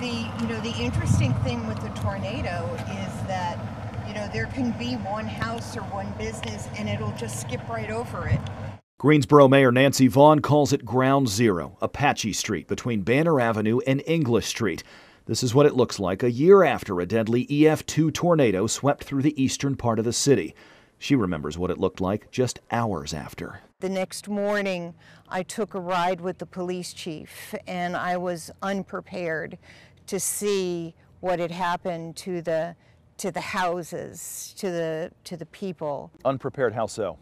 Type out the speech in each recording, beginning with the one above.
The you know the interesting thing with the tornado is that you know there can be one house or one business and it'll just skip right over it. Greensboro Mayor Nancy Vaughan calls it Ground Zero, Apache Street between Banner Avenue and English Street. This is what it looks like a year after a deadly EF2 tornado swept through the eastern part of the city. She remembers what it looked like just hours after. The next morning, I took a ride with the police chief, and I was unprepared to see what had happened to the to the houses, to the to the people. Unprepared, how so?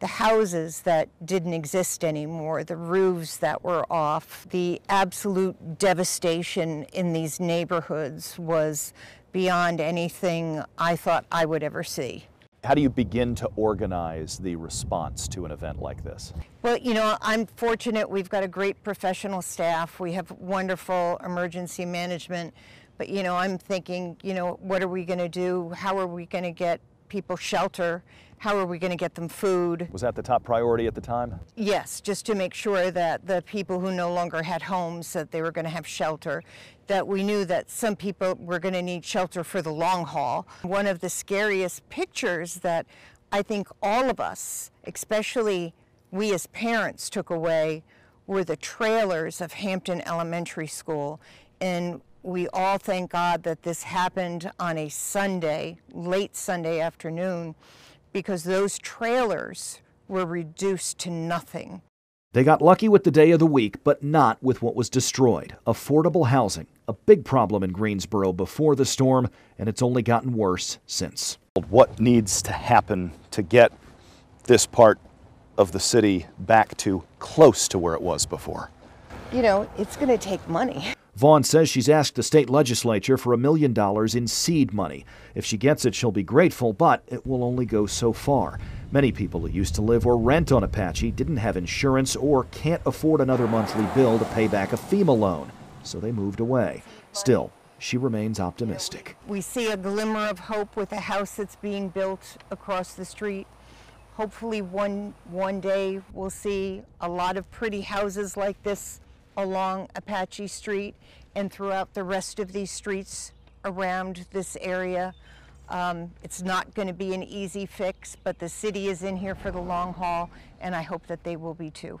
the houses that didn't exist anymore, the roofs that were off, the absolute devastation in these neighborhoods was beyond anything I thought I would ever see. How do you begin to organize the response to an event like this? Well, you know, I'm fortunate we've got a great professional staff. We have wonderful emergency management. But, you know, I'm thinking, you know, what are we going to do? How are we going to get people shelter? How are we going to get them food? Was that the top priority at the time? Yes, just to make sure that the people who no longer had homes, that they were going to have shelter, that we knew that some people were going to need shelter for the long haul. One of the scariest pictures that I think all of us, especially we as parents, took away were the trailers of Hampton Elementary School. And we all thank God that this happened on a Sunday, late Sunday afternoon, because those trailers were reduced to nothing. They got lucky with the day of the week, but not with what was destroyed affordable housing, a big problem in Greensboro before the storm, and it's only gotten worse since. What needs to happen to get this part of the city back to close to where it was before? You know, it's going to take money. Vaughan says she's asked the state legislature for a million dollars in seed money. If she gets it, she'll be grateful, but it will only go so far. Many people who used to live or rent on Apache didn't have insurance or can't afford another monthly bill to pay back a FEMA loan, so they moved away. Still, she remains optimistic. We see a glimmer of hope with a house that's being built across the street. Hopefully one one day we'll see a lot of pretty houses like this along Apache Street and throughout the rest of these streets around this area. Um, it's not going to be an easy fix, but the city is in here for the long haul, and I hope that they will be too.